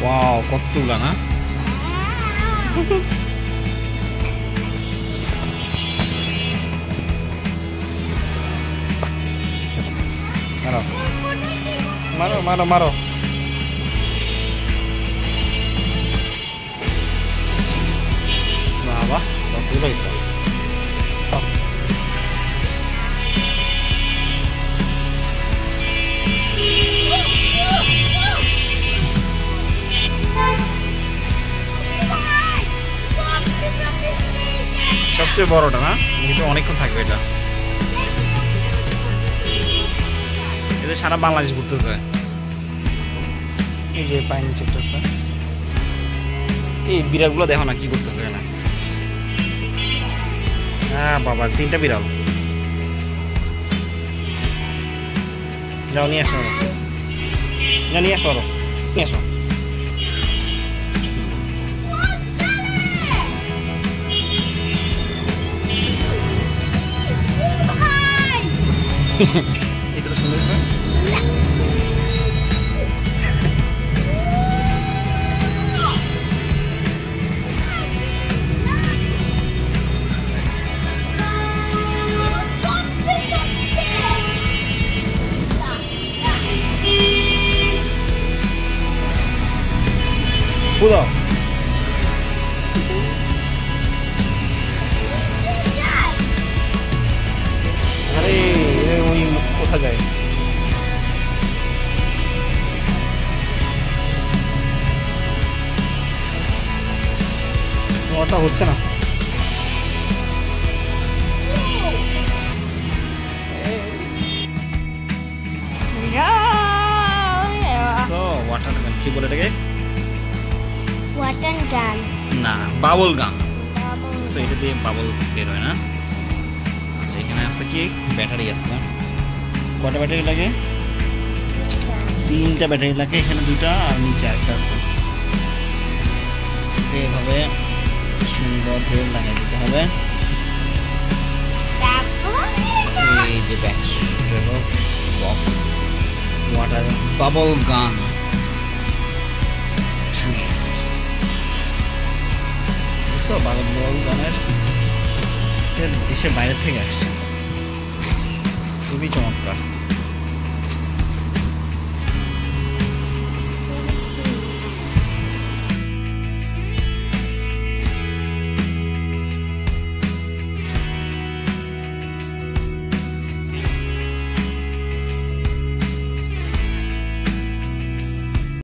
Wow কতগুলা না মারো মারো মারো মারো বাবা কতগুলো হয়েছে সবচেয়ে বড়টা, না? কিন্তু অনেকক্ষণ থাকবে এটা। এটা সারা বাংলাদেশ ঘুরতেছে। এই যে পাইনি চেকতেছে এই বিড়ালগুলো দেখো না কি করতেছে এখানে। হ্যাঁ বাবা, তিনটা বিড়াল। যাও, নিয়ে আসো নিয়ে আসো। নিয়ে আসো। এটা তো সুন্দর হয়েছে। ওটা হচ্ছে না। ওয়াটার গান কি বলে এটাকে? ওয়াটার গান না বাবল গান তো এটা দিয়ে বাবল বের হয় না। আচ্ছা এখানে আছে কি? ব্যাটারি আছে। কটা ব্যাটারি লাগে? তিনটা ব্যাটারি লাগে এখানে দুটা আর নিচে একটা আছে। এভাবে সুন্দর করে লাগিয়ে দিতে হবে এই যে back box water bubble gun bubble গানের দেশের বাইরে থেকে আসছে। খুবই চমৎকার।